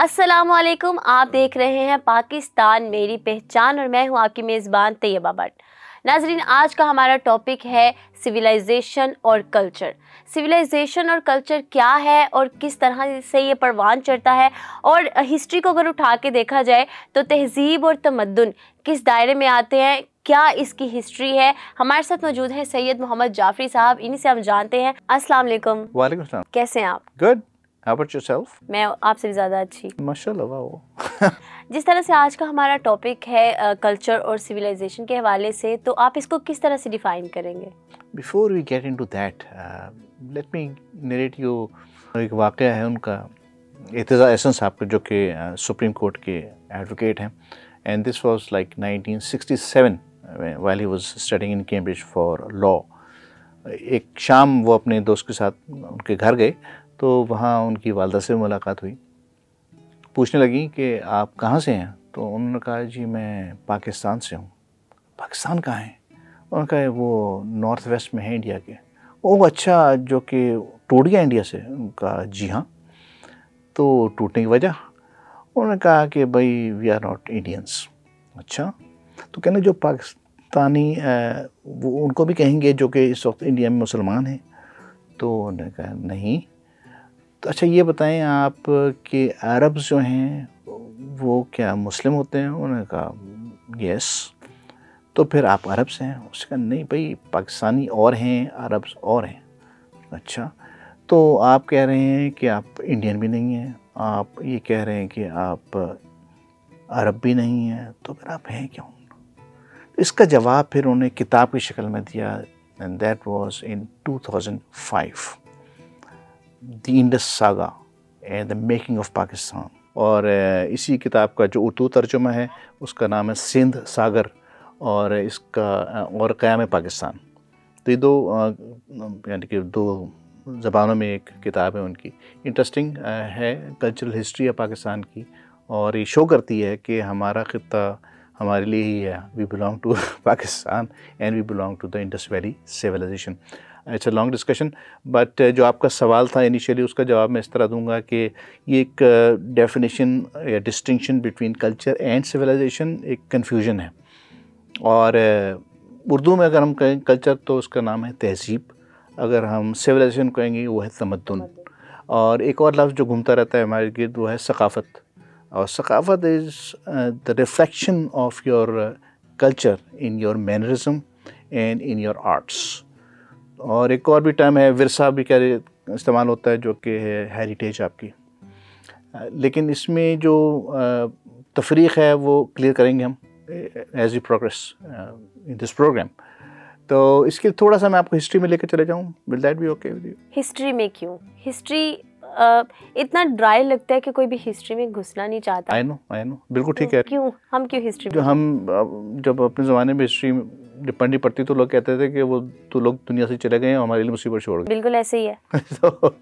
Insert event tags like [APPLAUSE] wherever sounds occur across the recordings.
असलकुम आप देख रहे हैं पाकिस्तान मेरी पहचान और मैं हूँ आपकी मेज़बान तैयबा भट्ट। नाजरीन आज का हमारा टॉपिक है सिविलाइजेशन और कल्चर सिविलाइजेशन और कल्चर क्या है और किस तरह से ये परवान चढ़ता है? और हिस्ट्री को अगर उठा के देखा जाए तो तहजीब और तमद्दन किस दायरे में आते हैं? क्या इसकी हिस्ट्री है? हमारे साथ मौजूद है सैयद मोहम्मद जाफरी साहब इन्हीं से हम जानते हैं। अस्सलाम वालेकुम वालेकुम कैसे हैं आप? Good How about yourself? मैं आपसे भी ज़्यादा अच्छी। माशाल्लाह वाह [LAUGHS] जिस तरह से आज का हमारा टॉपिक है कल्चर uh, और सिविलाइजेशन के हवाले से तो आप इसको किस तरह से डिफाइन करेंगे? Before we get into that let me narrate you एक वाक़ है उनका। एतज़ा एहसन साहब जो कि सुप्रीम कोर्ट के एडवोकेट हैं। And this was like 1967 while he was studying in Cambridge for law एक शाम वो अपने दोस्त के साथ उनके घर गए। तो वहाँ उनकी वालदा से मुलाकात हुई। पूछने लगी कि आप कहाँ से हैं? तो उन्होंने कहा, जी, मैं पाकिस्तान से हूँ। पाकिस्तान कहाँ है? उन्होंने कहा, वो नॉर्थ वेस्ट में है इंडिया के। ओह अच्छा जो कि टूट गया इंडिया से? उनका जी हाँ। तो टूटने की वजह? उन्होंने कहा कि, भाई वी आर नॉट इंडियंस अच्छा? तो कहने, जो पाकिस्तानी वो उनको भी कहेंगे जो कि इस वक्त इंडिया में मुसलमान हैं? तो उन्होंने कहा, नहीं। तो अच्छा ये बताएँ आप कि अरब जो हैं, वो क्या मुस्लिम होते हैं? उन्होंने कहा, यस। तो फिर आप अरब से हैं? उसने कहा, नहीं भाई, पाकिस्तानी और हैं, अरब और हैं। अच्छा तो आप कह रहे हैं कि आप इंडियन भी नहीं हैं, आप ये कह रहे हैं कि आप अरब भी नहीं हैं तो फिर आप हैं क्यों? इसका जवाब फिर उन्हें किताब की शक्ल में दिया and that was in 2005 the Indus saga and the making of Pakistan और इसी किताब का जो उर्दू तर्जुमा है, उसका नाम है सिंध सागर और इसका और क़याम पाकिस्तान। तो ये दो यानी कि दो ज़बानों में एक किताब है उनकी। इंटरेस्टिंग है कल्चरल हिस्ट्री है पाकिस्तान की और ये शो करती है कि हमारा ख़त्ता हमारे लिए ही है। We belong to Pakistan and we belong to the Indus valley civilisation it's a long discussion but जो आपका सवाल था इनिशियली उसका जवाब मैं इस तरह दूँगा कि ये एक डेफिनेशन uh, या distinction between culture and civilisation एक कन्फ्यूज़न है। और uh, उर्दू में अगर हम कहें कल्चर तो उसका नाम है तहजीब। अगर हम सिविलाइजेशन कहेंगे वो है तमद्दन। और एक और लफ्ज़ जो घूमता रहता है हमारे गिर्द वो है सकाफ़त। और सकाफ़त is the reflection of your culture in your mannerism and in your arts और एक और भी टर्म है विरसा भी कह इस्तेमाल होता है जो कि है हेरिटेज आपकी। लेकिन इसमें जो तफरीक है वो क्लियर करेंगे हम as you progress in this programme तो इसके थोड़ा सा मैं आपको हिस्ट्री में लेकर चले जाऊँ। Will that be okay with you history में क्यों? हिस्ट्री Uh, इतना ड्राई लगता है कि कोई भी हिस्ट्री में घुसना नहीं चाहता। आई नो आई नो बिल्कुल ठीक है। क्यों? हम क्यों हिस्ट्री जो हम जब अपने ज़माने में हिस्ट्री जब पढ़नी पड़ती तो लोग कहते थे कि वो तो लोग दुनिया से चले गए और हमारे लिए मुसीबत छोड़ गए। बिल्कुल ऐसे ही है। [LAUGHS] तो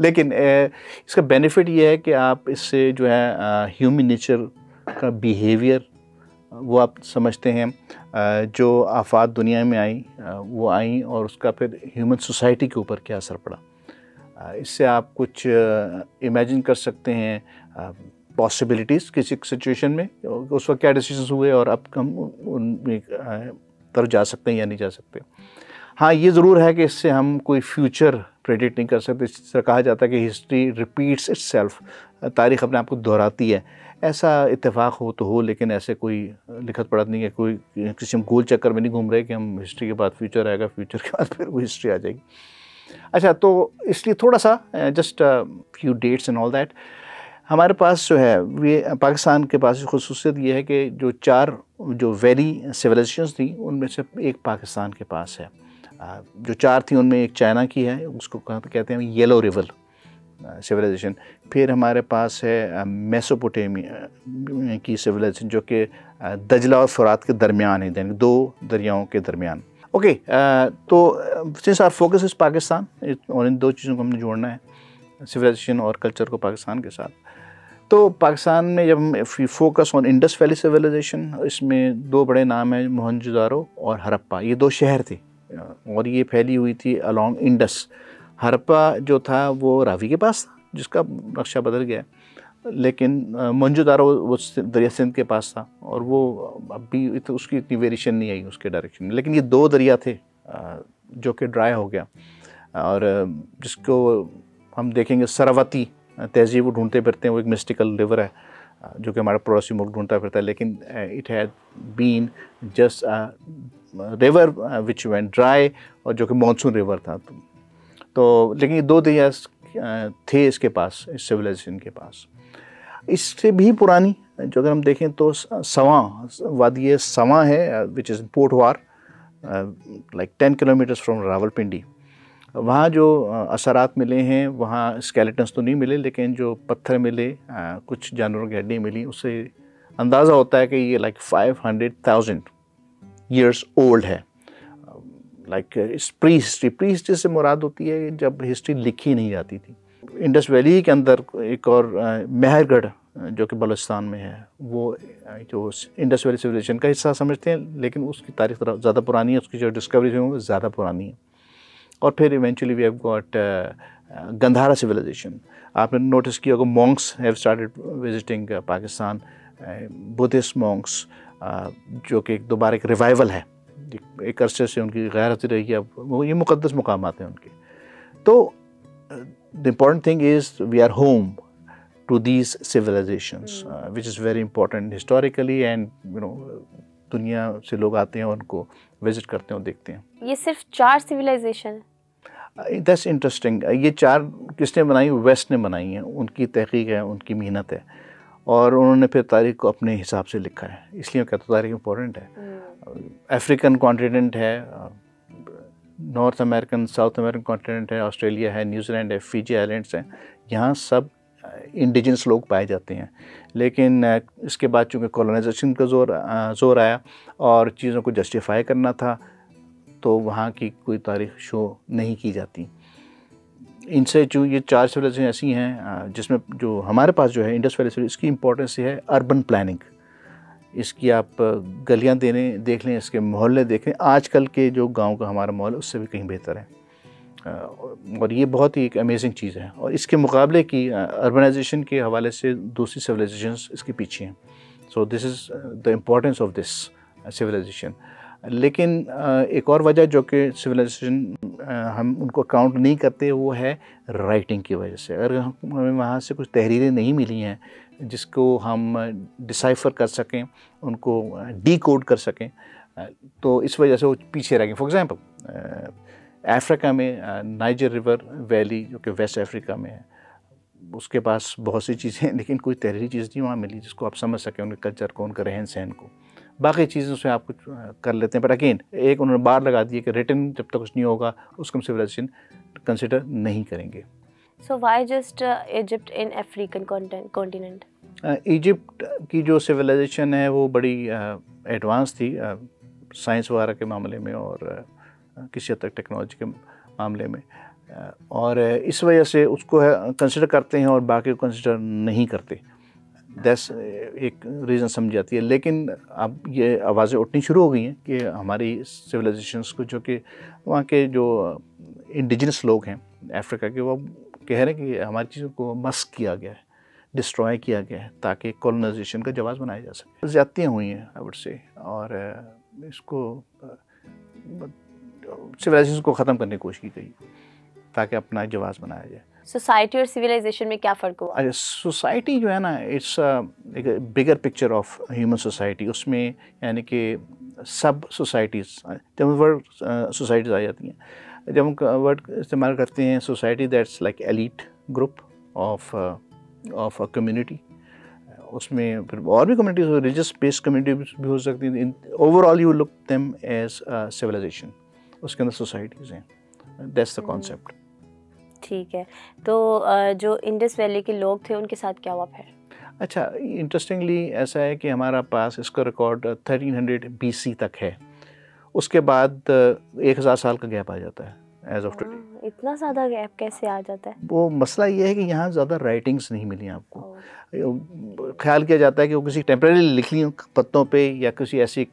लेकिन ए, इसका बेनिफिट ये है कि आप इससे जो है ह्यूमन नेचर का बिहेवियर वो आप समझते हैं। जो आफात दुनिया में आई वो आई और उसका फिर ह्यूमन सोसाइटी के ऊपर क्या असर पड़ा। इससे आप कुछ इमेजिन कर सकते हैं पॉसिबिलिटीज़ किसी सिचुएशन में। उस वक्त क्या डिसीज़न हुए और अब हम उनमें तरफ़ जा सकते हैं या नहीं जा सकते। हाँ ये ज़रूर है कि इससे हम कोई फ्यूचर प्रेडिक्ट नहीं कर सकते। इस तरह कहा जाता है कि हिस्ट्री रिपीट्स इट्स सेल्फ तारीख़ अपने आप को दोहराती है। ऐसा इतफाक़ हो तो हो, लेकिन ऐसे कोई लिखत पढ़त नहीं है। कोई किसी हम गोल चक्कर में नहीं घूम रहे कि हम हिस्ट्री के बाद फ्यूचर आएगा फ्यूचर के बाद फिर वो हिस्ट्री आ जाएगी। अच्छा तो इसलिए थोड़ा सा just few dates and all that हमारे पास जो है पाकिस्तान के पास खसूसियत ये है कि जो चार, जो वेरी सिविलाइजेशन थी, उनमें से एक पाकिस्तान के पास है। जो चार थी, उनमें एक चाइना की है, उसको कहते हैं येलो रिवर सिविलाइजेशन फिर हमारे पास है मेसोपोटेमिया की सिविलाइजेशन जो कि दजला और फरात के दरमियान है, यानी दो दरियाओं के दरमियान। ओके तो since our focus is Pakistan और इन दो चीज़ों को हमने जोड़ना है सिविलाइजेशन और कल्चर को पाकिस्तान के साथ तो पाकिस्तान में जब हम focus on Indus valley civilisation इसमें दो बड़े नाम हैं, मोहनजोदारो और हरप्पा। ये दो शहर थे, और ये फैली हुई थी अलॉन्ग इंडस हरप्पा जो था, वो रावी के पास था, जिसका नक्शा बदल गया। लेकिन मंजूदारा वो दरिया सिंध के पास था, और वो अभी तो उसकी इतनी वेरिएशन नहीं आई उसके डायरेक्शन में। लेकिन ये दो दरिया थे जो कि ड्राई हो गया। और जिसको हम देखेंगे सरवती तहजीब ढूंढते फिरते हैं वो एक मिस्टिकल रिवर है जो कि हमारा पड़ोसी मुल्क ढूंढता फिरता है लेकिन it had been just river which went dry और जो कि मानसून रिवर था। तो, तो लेकिन ये दो दरिया थे इसके पास इस सिविलाइजेशन के पास। इससे भी पुरानी जो अगर हम देखें तो सवा वादी सवा है which is Potwar like ten kilometres from Rawalpindi वहाँ जो असरात मिले हैं वहाँ स्केलेटन्स तो नहीं मिले लेकिन जो पत्थर मिले आ, कुछ जानवरों की हड्डी मिली उससे अंदाज़ा होता है कि ये like five hundred thousand years old है। लाइक इस प्री हिस्ट्री प्री हिस्ट्री से मुराद होती है जब हिस्ट्री लिखी नहीं जाती थी। इंडस वैली के अंदर एक और मेहरगढ़ जो कि बलुचिस्तान में है वो जो इंडस वैली सिविलाइजेशन का हिस्सा समझते हैं लेकिन उसकी तारीख ज़्यादा पुरानी है उसकी जो डिस्कवरी हुई वो ज़्यादा पुरानी है। और फिर eventually we have got Gandhara civilisation आपने नोटिस किया होगा monks have started visiting Pakistan Buddhist monks जो कि एक दोबारा एक रिवाइवल है। एक अरसे से उनकी गैरती रही अब ये मुकदस मुकाम हैं उनके। तो the important thing is we are home to these civilisations which is very important historically and you know दुनिया से लोग आते हैं उनको विज़िट करते हैं और देखते हैं। ये सिर्फ़ चार सिविलाइजेशन दैट्स इंटरेस्टिंग ये चार किसने बनाई वेस्ट ने बनाई हैं। उनकी तहकीक है उनकी मेहनत है। और उन्होंने फिर तारीख को अपने हिसाब से लिखा है। इसलिए कहता तो तारीख इम्पोर्टेंट है। African hmm. कॉन्टिनेंट है North American South American continent है ऑस्ट्रेलिया है न्यूजीलैंड है फीजी आइलैंड्स हैं। यहाँ सब इंडिजिनस लोग पाए जाते हैं। लेकिन इसके बाद चूँकि कॉलोनाइजेशन का ज़ोर ज़ोर आया और चीज़ों को जस्टिफाई करना था तो वहाँ की कोई तारीख शो नहीं की जाती। इनसे जो ये चार सिविलाइजेशन ऐसी हैं जिसमें जो हमारे पास जो है इंडस वैली इसकी इम्पोर्टेंस है अर्बन प्लानिंग इसकी आप गलियाँ देने, देख लें, इसके मोहल्ले देख देखें आजकल के जो गाँव का हमारा माहौल उससे भी कहीं बेहतर है। और ये बहुत ही एक अमेजिंग चीज़ है। और इसके मुकाबले की अर्बनाइजेशन के हवाले से दूसरी सिविलाइजेशन इसके पीछे हैं। So this is the importance of this civilisation लेकिन एक और वजह जो कि सिविलाइजेशन हम उनको काउंट नहीं करते, वो है राइटिंग की वजह से। अगर हमें वहाँ से कुछ तहरीरें नहीं मिली हैं, जिसको हम डिसाइफर कर सकें, उनको डी कोड कर सकें तो इस वजह से वो पीछे रह गए फॉर एग्ज़ाम्पल अफ्रीका में नाइजर रिवर वैली जो कि वेस्ट अफ्रीका में है, उसके पास बहुत सी चीज़ें हैं, लेकिन कोई तहरीरी चीज़ नहीं वहाँ मिली, जिसको आप समझ सकें, उनके कल्चर को, उनका रहन सहन को। बाकी चीज़ों से आप कुछ कर लेते हैं। बट अगेन एक उन्होंने बार लगा दिया कि रिटर्न जब तक कुछ नहीं होगा उसको हम सिविलाइजेशन कंसिडर नहीं करेंगे। So why just Egypt in African continent Egypt की जो सिविलाइजेशन है वो बड़ी एडवांस uh, थी साइंस uh, वगैरह के मामले में और uh, किसी हद तक टेक्नोलॉजी के मामले में। और इस वजह से उसको कंसिडर करते हैं और बाकी को कंसिडर नहीं करते। दैस एक रीज़न समझ जाती है। लेकिन अब ये आवाज़ें उठनी शुरू हो गई हैं कि हमारी सिविलाइजेशंस को जो कि वहाँ के जो इंडिजिनस लोग हैं अफ्रीका के, वो कह रहे हैं कि हमारी चीज़ों को मस्क किया गया है डिस्ट्रॉय किया गया है ताकि कॉलोनाइजेशन का जवाब बनाया जा सके। ज़्यादतियाँ हुई हैं आई वुड से और इसको सिविलाइजेशन को ख़त्म करने की कोशिश की गई ताकि अपना जवाब बनाया जाए। सोसाइटी और सिविलाइजेशन में क्या फ़र्क हुआ? सोसाइटी जो है ना इट्स एक bigger picture of human society उसमें यानी कि सब सोसाइटीज़ जब वर्ड सोसाइटीज़ आ जाती हैं जब हम वर्ड इस्तेमाल करते हैं society that's like elite group of of a community उसमें फिर और भी कम्युनिटीज रिलीजियस बेस्ड कम्युनिटी भी हो सकती हैं। Overall you look them as civilisation उसके अंदर सोसाइटीज़ हैं। दैट्स द कॉन्सेप्ट ठीक है। तो जो इंडस वैली के लोग थे उनके साथ क्या हुआ फिर? अच्छा इंटरेस्टिंगली ऐसा है कि हमारा पास इसका रिकॉर्ड 1300 बीसी तक है। उसके बाद एक हज़ार साल का गैप आ जाता है एज ऑफ़ टुडे इतना ज़्यादा गैप कैसे आ जाता है? वो मसला ये है कि यहाँ ज़्यादा राइटिंग्स नहीं मिली आपको। ख्याल किया जाता है कि वो किसी टेम्प्रेरी लिख ली पत्तों पे या किसी ऐसी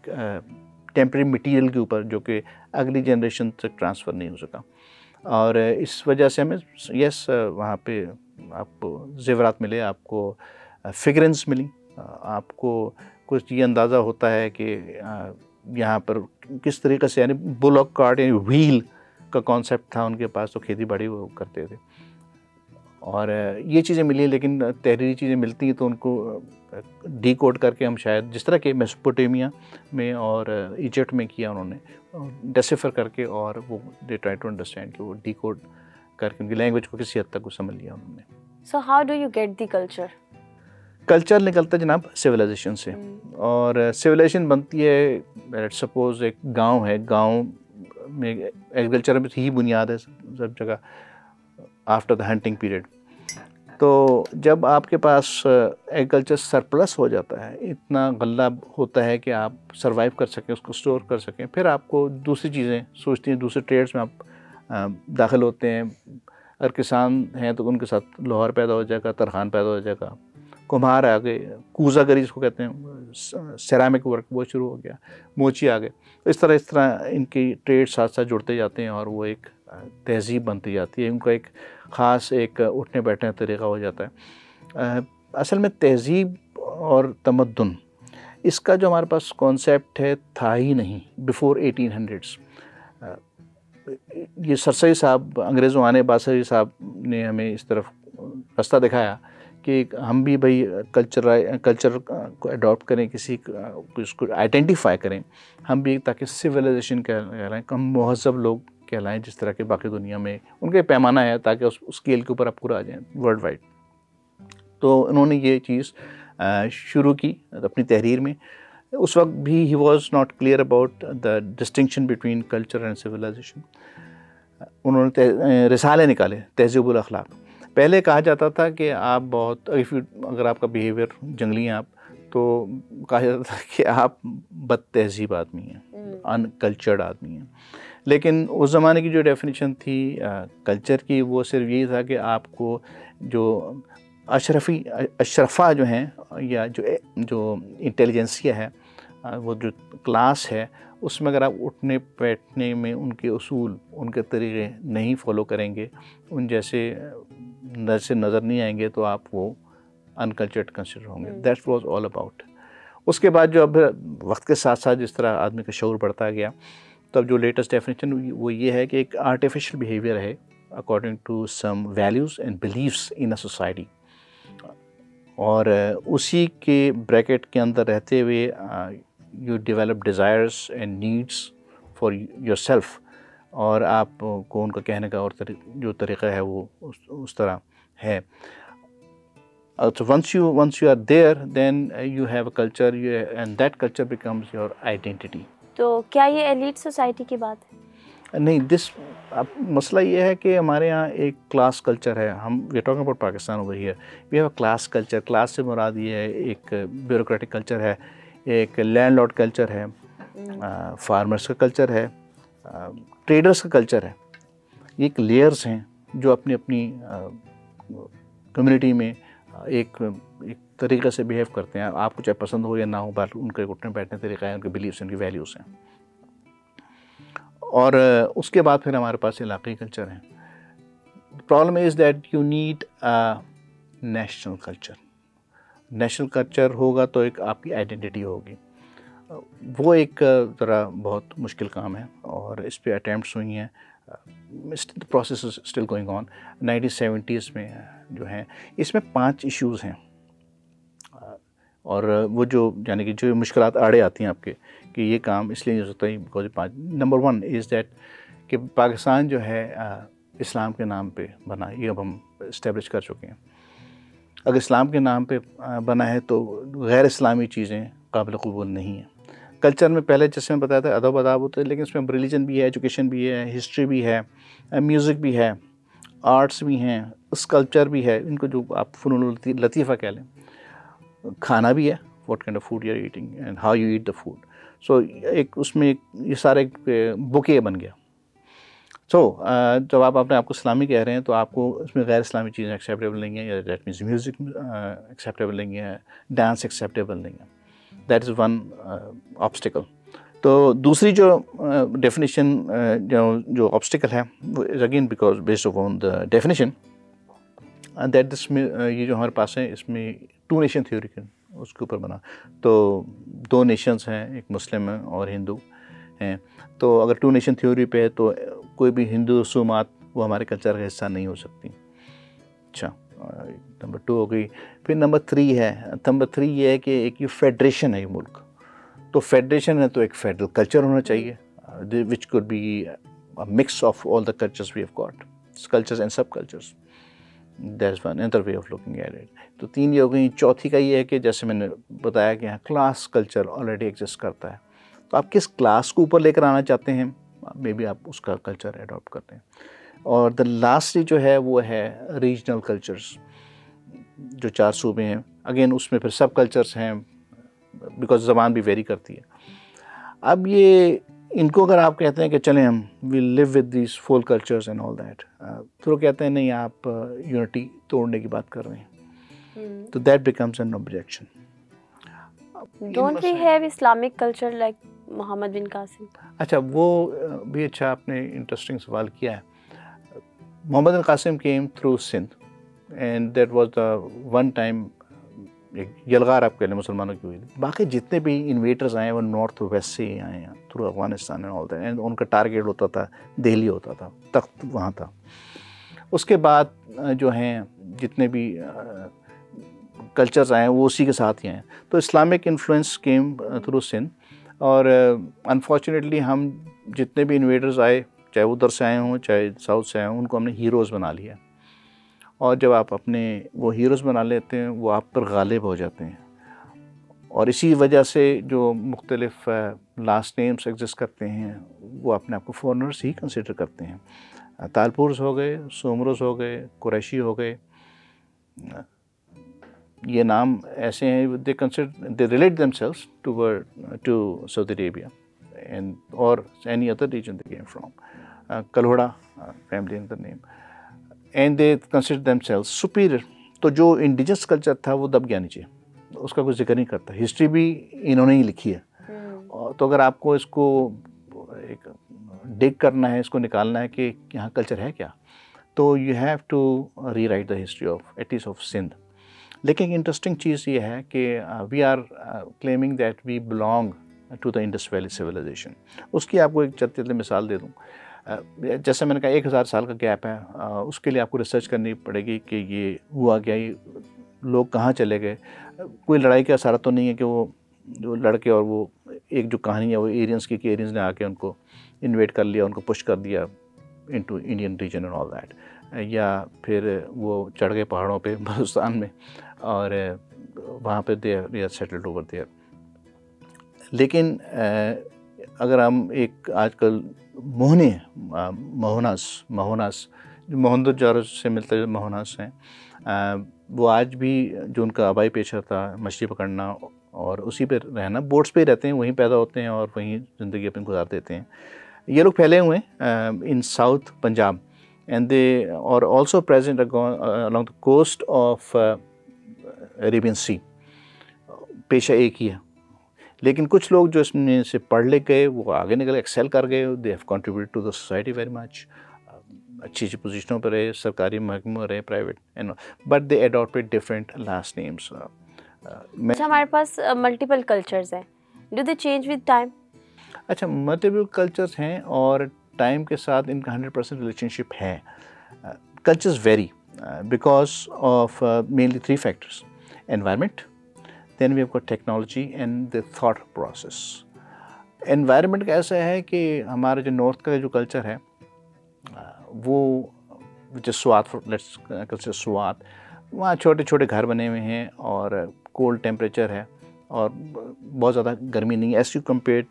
टेम्प्रेरी मटेरियल के ऊपर जो कि अगली जनरेशन तक ट्रांसफ़र नहीं हो सका। और इस वजह से हमें यस वहाँ पे आपको जेवरात मिले, आपको फिगरेंस मिली। आपको कुछ ये अंदाज़ा होता है कि यहाँ पर किस तरीके से, यानी बुलॉक कार्ड यानी व्हील का कॉन्सेप्ट था, उनके पास तो खेती बाड़ी वो करते थे। और ये चीज़ें मिली लेकिन तहरीरी चीज़ें मिलती हैं तो उनको डी कोड करके हम शायद जिस तरह के मेसोपोटेमिया में और इजिप्ट में किया उन्होंने डेसिफर करके और वो दे ट्राई टू अंडरस्टैंड कि वो डी कोड करके उनकी लैंग्वेज को किसी हद तक को समझ लिया उन्होंने। So how do you get the culture culture निकलता है जनाब सिविलाइजेशन से। Hmm. और सिविलाइजेशन बनती है सपोज़ एक गाँव है गाँव में एग्रीकल्चर में ही बुनियाद है सब जगह। आफ्टर द हंटिंग पीरियड तो जब आपके पास एग्रीकल्चर सरप्लस हो जाता है, इतना गल्ला होता है कि आप सरवाइव कर सकें, उसको स्टोर कर सकें, फिर आपको दूसरी चीज़ें सोचती हैं, दूसरे ट्रेड्स में आप दाखिल होते हैं। अगर किसान हैं तो उनके साथ लोहार पैदा हो जाएगा, तरखान पैदा हो जाएगा, कुम्हार आ गए, कूजागरी जिसको कहते हैं सेरामिक वर्क वो शुरू हो गया, मोची आ गए। तो इस तरह इस तरह इनकी ट्रेड साथ साथ जुड़ते जाते हैं और वो एक तहज़ीब बनती जाती है। उनका एक ख़ास एक उठने बैठने का तरीका हो जाता है। असल में तहज़ीब और तमद्दन, इसका जो हमारे पास कॉन्सेप्ट है, था ही नहीं बिफ़ोर एटीन हंड्रेड्स ये सरसई साहब, अंग्रेज़ों आने बासरी साहब ने हमें इस तरफ़ रास्ता दिखाया कि हम भी भाई कल्चर कल्चर को अडॉप्ट करें, किसी उसको आइडेंटिफाई करें। हम भी ताकि सिविलाइजेशन कहलाएँ हम महजब लोग कहलाएँ जिस तरह के बाकी दुनिया में उनके पैमाना है ताकि उस स्केल के ऊपर आप पूरा आ जाएँ वर्ल्ड वाइड तो उन्होंने ये चीज़ शुरू की अपनी तहरीर में। उस वक्त भी he was not clear about the distinction between culture and civilisation उन्होंने रिसाले निकाले तहजीबुल अखलाक। पहले कहा जाता था कि आप बहुत इफ़ अगर आपका बिहेवियर जंगली हैं आप तो कहा जाता था कि आप बद तहजीब आदमी हैं अनकल्चर्ड हम्म। आदमी हैं। लेकिन उस ज़माने की जो डेफिनेशन थी कल्चर की वो सिर्फ़ यही था कि आपको जो अशरफी अशरफा जो हैं या जो जो इंटेलिजेंसिया है वो जो क्लास है उसमें अगर आप उठने बैठने में उनके असूल उनके तरीक़े नहीं फॉलो करेंगे उन जैसे नज़र से नज़र नहीं आएँगे तो आप वो अनकल्चर्ड कंसिडर होंगे। दैट वॉज़ ऑल अबाउट उसके बाद जो अब वक्त के साथ साथ जिस तरह आदमी का शौर बढ़ता गया तो अब जो लेटेस्ट डेफिनेशन वो ये है कि एक आर्टिफिशियल बिहेवियर है according to some values and beliefs in a society और उसी के ब्रैकेट के अंदर रहते हुए you develop desires and needs for yourself और आपको उनका कहने का और तरी, जो तरीक़ा है वो उस, उस तरह है। Once you once you are there then you have a culture you, and that culture becomes your identity. तो क्या ये एलिट सोसाइटी की बात है? नहीं दिस अब मसला ये है कि हमारे यहाँ एक क्लास कल्चर है। हम we talking about Pakistan over here we have a class culture class से मुराद ये है एक ब्यूरोक्रेटिक कल्चर है एक लैंड लैंडलॉर्ड कल्चर है फार्मर्स का कल्चर है ट्रेडर्स का कल्चर है। ये एक लेयर्स हैं जो अपनी अपनी कम्युनिटी में एक एक तरीक़े से बिहेव करते हैं। आपको चाहे पसंद हो या ना हो बार उनके उठने बैठने तरीका है, उनके बिलीव्स उनकी वैल्यूज़ हैं। और, उसके बाद फिर हमारे पास इलाक़ी कल्चर है। Problem is that you need national culture national culture होगा तो एक आपकी आइडेंटिटी होगी। वो एक ज़रा बहुत मुश्किल काम है और इस पर अटैम्प्ट हुई हैं। Process still going on nineteen seventies में जो हैं, इसमें पाँच इश्यूज़ हैं। और वो जो, यानी कि जो मुश्किल आड़े आती हैं आपके, कि ये काम इसलिए नहीं हो सकता बिकॉज़ पाँच नंबर वन इज़ दैट कि पाकिस्तान जो है इस्लाम के नाम पे बना, ये अब हम इस्टेब्लिश कर चुके हैं। अगर इस्लाम के नाम पे बना है तो गैर इस्लामी चीज़ें काबिल कबूल नहीं हैं। कल्चर में पहले जैसे मैं बताया था, अदब अदाब होते हैं, लेकिन इसमें रिलीजन भी है एजुकेशन भी है हिस्ट्री भी है म्यूज़िक भी है आर्ट्स भी हैं स्कल्पचर भी है, इनको जो आप फ़नून लतीफ़ा कह लें। खाना भी है what kind of food you are eating and how you eat the food so एक उसमें एक ये सारे बुके बन गया। सो so, जब आप अपने आपको इस्लामी कह रहे हैं तो आपको उसमें गैर इस्लामी चीज़ें एक्सेप्टेबल नहीं है। या दैट मीन्स म्यूज़िक एक्सेप्टेबल नहीं है डांस एक्सेप्टेबल नहीं है। दैट इज़ वन ऑब्स्टिकल तो दूसरी जो डेफिनेशन uh, जो जो ऑब्स्टिकल है वो is again because based on the definition that this में ये जो हमारे पास है इसमें टू नेशन थ्योरी के, उसके ऊपर बना। तो दो नेशंस हैं, एक मुस्लिम है और हिंदू हैं। तो अगर टू नेशन थ्योरी पे है तो कोई भी हिंदू रसूमात वो हमारे कल्चर का हिस्सा नहीं हो सकती। अच्छा नंबर टू हो गई। फिर नंबर थ्री है, नंबर थ्री ये है कि एक ये फेडरेशन है ये मुल्क। तो फेडरेशन है तो एक फेडरल कल्चर होना चाहिए। Which could be mix of all the cultures we have got. Cultures and सब cultures. That's one other way of looking at it तो तीन ये हो गई। चौथी का ये है कि जैसे मैंने बताया कि यहाँ क्लास कल्चर ऑलरेडी एग्जिस्ट करता है। तो आप किस क्लास को ऊपर लेकर आना चाहते हैं? मे बी आप उसका कल्चर अडॉप्ट करते हैं। और द लास्ट जो है, वो है रीजनल कल्चर्स जो चार सूबे हैं। अगेन उसमें फिर सब कल्चर्स हैं बिकॉज़ ज़बान भी वेरी करती है। अब ये, इनको अगर आप कहते हैं कि चलें हम we live with this full cultures and all that तो कहते हैं, नहीं, आप यूनिटी तोड़ने की बात कर रहे हैं। Hmm. तो that becomes an objection don't we have Islamic culture like Muhammad bin Qasim अच्छा वो uh, भी अच्छा आपने इंटरेस्टिंग सवाल किया है। Muhammad bin Qasim came through Sindh and that was the one time एक यलगार आप कह लें मुसलमानों की हुई बाकी जितने भी इन्वेटर्स आए वो नॉर्थ वेस्ट से ही आए हैं through Afghanistan and all that and उनका टारगेट होता था दिल्ली होता था तख्त वहाँ था। उसके बाद जो हैं जितने भी कल्चर्स आए हैं, वो उसी के साथ ही आए तो Islamic influence came through Sindh और अनफॉर्चुनेटली हम जितने भी इन्वेटर्स आए, चाहे उधर से आए हों, चाहे साउथ से आए हों, उनको हमने हीरोज़ बना लिया। और जब आप अपने वो हीरोज़ बना लेते हैं, वो आप पर गालिब हो जाते हैं। और इसी वजह से जो मुख्तलिफ़ लास्ट नेम्स एग्जिस्ट करते हैं, वो अपने आप को फॉरनर्स ही कंसिडर करते हैं। तालपुरस हो गए, सोमरस हो गए, कुरैशी हो गए। ये नाम ऐसे हैं they consider they relate themselves to to Saudi Arabia and और any other region they came from कलोड़ा family in the name and they consider themselves superior तो जो इंडिजस कल्चर था वो दब गया नीचे। उसका कोई ज़िक्र नहीं करता। हिस्ट्री भी इन्होंने ही लिखी है। hmm. तो अगर आपको इसको एक डिग करना है इसको निकालना है कि यहाँ कल्चर है क्या तो you have to rewrite the history of at of Sindh लेकिन इंटरेस्टिंग चीज़ ये है कि we are claiming that we belong to the Indus valley civilisation उसकी आपको एक चलते मिसाल दे दूँ। जैसे मैंने कहा, एक हज़ार साल का गैप है। उसके लिए आपको रिसर्च करनी पड़ेगी कि ये हुआ क्या लोग कहाँ चले गए। कोई लड़ाई का असारा तो नहीं है कि वो जो लड़के और वो एक जो कहानी है, वो एरियंस की, कि एरियंस ने आके उनको इन्वेट कर लिया, उनको पुश कर दिया into Indian region and all that या फिर वो चढ़ गए पहाड़ों पे [LAUGHS] बलुस्तान में और वहाँ पे देर सेटल्ड ओवर देयर लेकिन अगर हम एक आजकल मोहने मोहनास मोहनास मोहनदो से मिलते मोहनास हैं वो आज भी जो उनका आबाई पेशा था, मछली पकड़ना और उसी पे रहना, बोट्स पे रहते हैं, वहीं पैदा होते हैं और वहीं ज़िंदगी अपनी गुजार देते हैं। ये लोग फैले हुए हैं in south Punjab and they और also present along the coast of Arabian sea पेशा एक ही है। लेकिन कुछ लोग जो इसमें से पढ़ ले गए वो आगे निकल एक्सेल कर गए they have contribute to the society very much अच्छी अच्छी पोजीशनों पर रहे सरकारी महकमों रहे private and but they adopted different last names हमारे पास मल्टीपल uh, कल्चर्स हैं। Do they change with time अच्छा मल्टीपल कल्चर्स हैं और टाइम के साथ इनका हंड्रेड परसेंट रिलेशनशिप है। Cultures very because of mainly three factors environment then we got technology and the thought process. Environment का ऐसा है कि हमारा जो नॉर्थ का जो कल्चर है वो जो स्वाद लेट्स कल्चर स्वाद, वहाँ छोटे छोटे घर बने हुए हैं और कोल्ड टेम्परेचर है और बहुत ज़्यादा गर्मी नहीं है। As you compare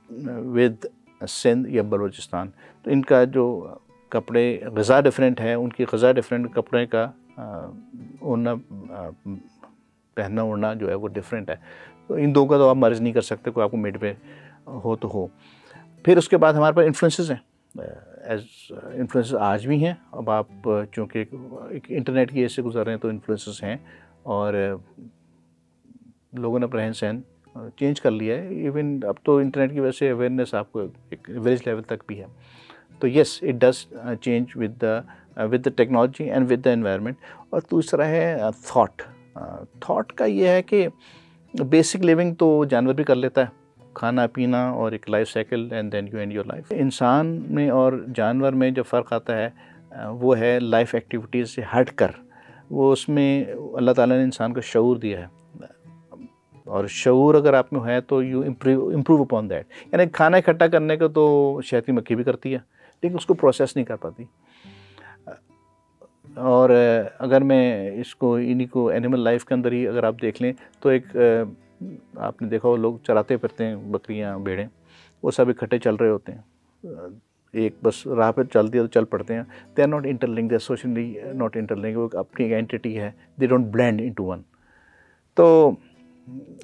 with Sindh या बलूचिस्तान। तो इनका जो कपड़े गज़ा डिफरेंट है, उनकी गज़ा डिफरेंट कपड़े का ओना पहनना, ओढ़ना जो है वो डिफरेंट है। तो इन दो का तो आप मर्ज नहीं कर सकते, कोई आपको मिड पे हो तो हो। फिर उसके बाद हमारे पास इन्फ्लुएंसेस हैं। एज इन्फ्लुएंसेस आज भी हैं। अब आप चूँकि इंटरनेट की ऐसे गुजर रहे हैं तो इन्फ्लुएंसेस हैं। और लोगों ने अपना रहन सहन चेंज कर लिया है। इवन अब तो इंटरनेट की वजह से अवेयरनेस आपको एक विलेज लेवल तक भी है। तो yes it does change with the with the technology and with the environment और दूसरा है थाट थॉट का ये है कि बेसिक लिविंग तो जानवर भी कर लेता है। खाना, पीना और एक life cycle and then you and your life इंसान में और जानवर में जो फ़र्क आता है वो है लाइफ एक्टिविटीज़ से हट कर वो उसमें अल्लाह ताला ने इंसान को शूर दिया है। और शूर अगर आप में है तो you improve improve upon that यानी खाना इकट्ठा करने का तो शहती मक्खी भी करती है, लेकिन उसको प्रोसेस नहीं कर पाती। और अगर मैं इसको, इन्हीं को एनिमल लाइफ के अंदर ही अगर आप देख लें तो एक आपने देखा वो लोग चराते फिरते हैं, बकरियाँ, भेड़ें, वो सब इकट्ठे चल रहे होते हैं। एक बस राह पर चलती है तो चल पड़ते हैं। They are not interlink they socially not interlink वो अपनी एंटिटी है they don't blend into one तो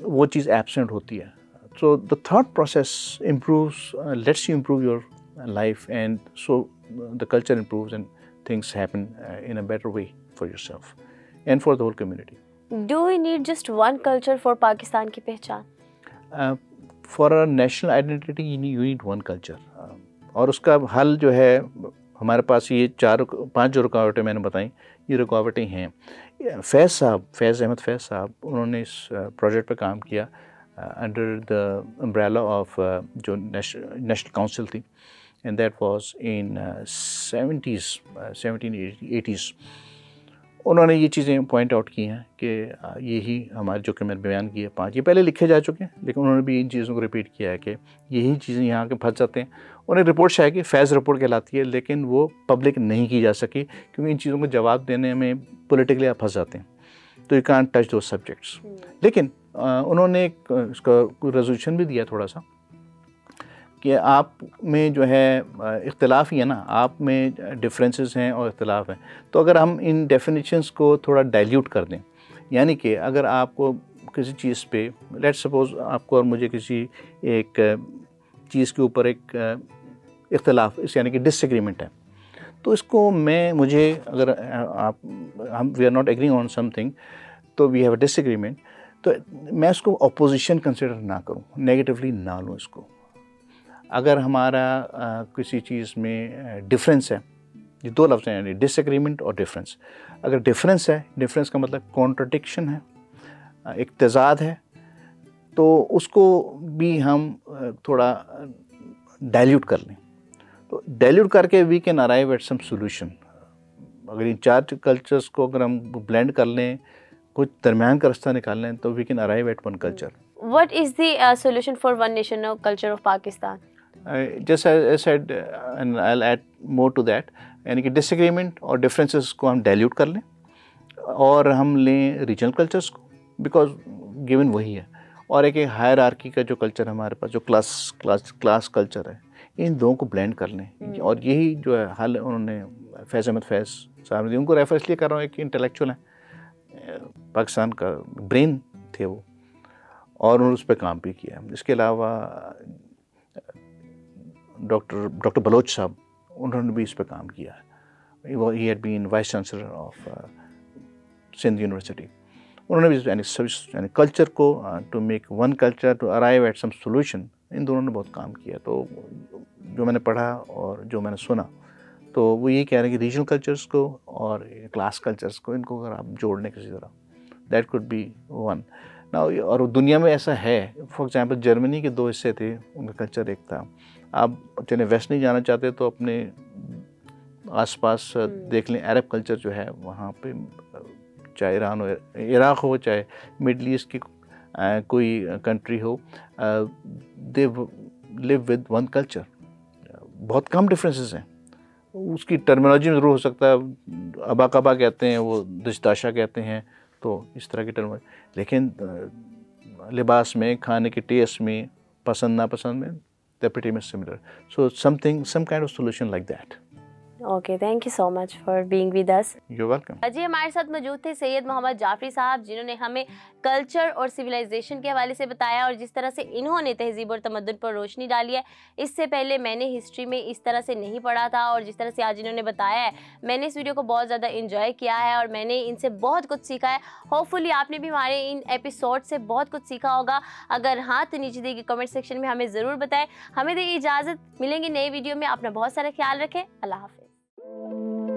वो चीज़ एबसेंट होती है। So the thought process improve let's you improve your life and so the culture improve and things happen in a better way for yourself and for the whole community do you need just one culture for Pakistan की पहचान for national identity you need one culture और उसका हल जो है हमारे पास ये चार पाँच जो रुकावटें मैंने बताई ये रुकावटें हैं फैज़ साहब फैज़ अहमद फैज़ साहब उन्होंने इस प्रोजेक्ट पर काम किया अंडर द अम्ब्रेला ऑफ़ जो नेशनल काउंसिल थी that was in uh, 70s, uh, 1780s. उन्होंने ये चीज़ें पॉइंट आउट की हैं कि यही हमारे जो कि मैंने बयान किए पाँच ये पहले लिखे जा चुके हैं लेकिन उन्होंने भी इन चीज़ों को रिपीट किया है कि यही चीज़ें यहाँ के फंस जाते हैं। उन्हें रिपोर्ट शायद कि फैज़ रिपोर्ट कहलाती है लेकिन वो पब्लिक नहीं की जा सकी क्योंकि इन चीज़ों को जवाब देने में पोलिटिकली आप फंस जाते हैं। तो यू कान टच दो सब्जेक्ट्स लेकिन उन्होंने एक इसका रेजोल्यूशन भी दिया थोड़ा सा। कि आप में जो है इख्तलाफ ही है ना, आप में डिफरेंसेस हैं और इख्तलाफ हैं। तो अगर हम इन डेफिनेशंस को थोड़ा डाइल्यूट कर दें, यानी कि अगर आपको किसी चीज़ पे लेट सपोज़ आपको और मुझे किसी एक चीज़ के ऊपर एक इख्तलाफ, इस यानी कि डिसएग्रीमेंट है तो इसको मैं, मुझे अगर आप, हम we are not agree on something तो वी हैव अ डिसएग्रीमेंट तो मैं उसको अपोजिशन कंसिडर ना करूँ नेगेटिवली ना लूँ इसको। अगर हमारा किसी चीज़ में डिफरेंस है, ये दो लफ्ज़ हैं, यानी डिसएग्रीमेंट और डिफरेंस अगर डिफरेंस है डिफरेंस का मतलब कॉन्ट्रडिक्शन है एक तजाद है तो उसको भी हम थोड़ा डाइल्यूट कर लें। तो डाइल्यूट करके we can arrive at some solution अगर इन चार कल्चर्स को अगर हम ब्लेंड कर लें, कुछ दरमियान का रास्ता निकाल लें तो we can arrive at one culture what is the solution for one nation culture of Pakistan just I said and I add more to that यानी कि डिसग्रीमेंट और डिफरेंसेस को हम डाइल्यूट कर लें और हम लें रीजनल कल्चर्स को बिकॉज़ गिवन वही है। और एक हायर आर्की का जो कल्चर हमारे पास जो क्लास क्लास क्लास कल्चर है इन दोनों को ब्लेंड कर लें। hmm. और यही जो है हल उन्होंने फैज़ अहमद फैज़ साहब ने उनको रेफर इसलिए कर रहा हूँ एक इंटेलेक्चुअल है। पाकिस्तान का ब्रेन थे वो और उन्होंने उस पर काम भी किया। इसके अलावा डॉक्टर डॉक्टर बलोच साहब, उन्होंने भी इस पर काम किया है। He had been vice chancellor of Sindh university उन्होंने भी, यानी यानी कल्चर को to make one culture to arrive at some solution इन दोनों ने बहुत काम किया। तो जो मैंने पढ़ा और जो मैंने सुना तो वो ये कह रहे हैं कि रीजनल कल्चर्स को और क्लास कल्चर्स को, इनको अगर आप जोड़ने किसी तरह दैट कुड बी वन ना और दुनिया में ऐसा है फॉर एग्जांपल जर्मनी के दो हिस्से थे, उनका कल्चर एक था। आप चले वेस्ट नहीं जाना चाहते तो अपने आसपास हम्म। देख लें अरब कल्चर जो है वहाँ पे चाहे ईरान हो इराक़ हो चाहे मिडल ईस्ट की कोई कंट्री हो they live with one culture बहुत कम डिफरेंसेस हैं उसकी टर्मिनोलॉजी में ज़रूर हो सकता है अबा कबा कहते हैं वो दिशदाशा कहते हैं तो इस तरह की टर्मिनोलॉजी लेकिन लिबास में खाने के टेस्ट में पसंद नापसंद में they're pretty much similar. So something, some kind of solution like that. Okay thank you so much for being with us you welcome जी हमारे साथ मौजूद थे सैयद मोहम्मद जाफरी साहब जिन्होंने हमें कल्चर और सिविलाइजेशन के हवाले से बताया और जिस तरह से इन्होंने तहजीब और तमदन पर रोशनी डाली है इससे पहले मैंने हिस्ट्री में इस तरह से नहीं पढ़ा था और जिस तरह से आज इन्होंने बताया है मैंने इस वीडियो को बहुत ज़्यादा इन्जॉय किया है और मैंने इनसे बहुत कुछ सीखा है। होपफुली आपने भी हमारे इन एपिसोड से बहुत कुछ सीखा होगा। अगर हाँ तो नीचे देगी कमेंट सेक्शन में हमें ज़रूर बताएँ। हमें दे इजाज़त मिलेंगे नए वीडियो में। अपना बहुत सारा ख्याल रखें। अल्लाह हाफिज़। thank you